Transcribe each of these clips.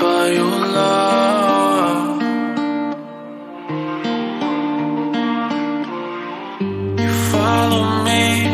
by your love. You follow me.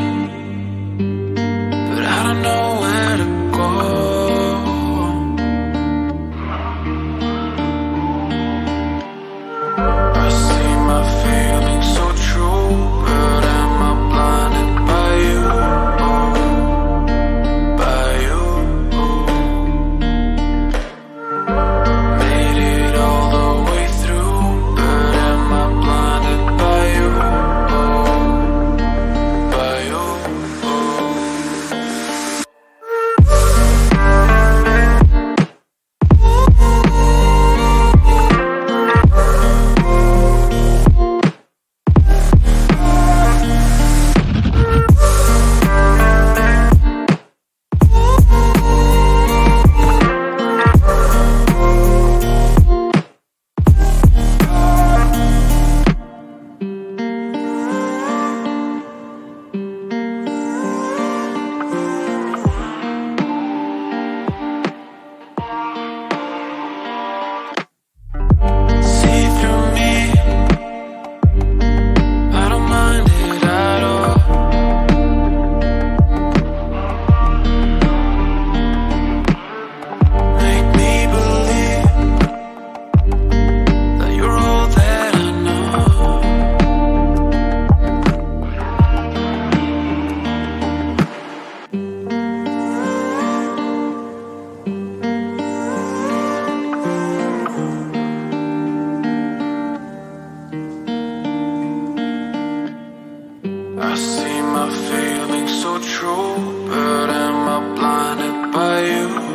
I see my feelings so true, but am I blinded by you?